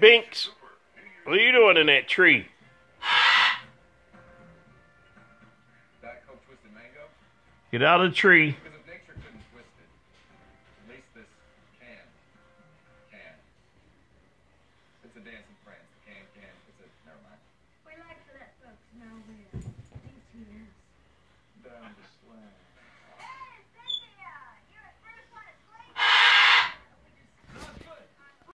Binks, what are you doing in that tree? Get out of the tree. It's a dancing France, the can can.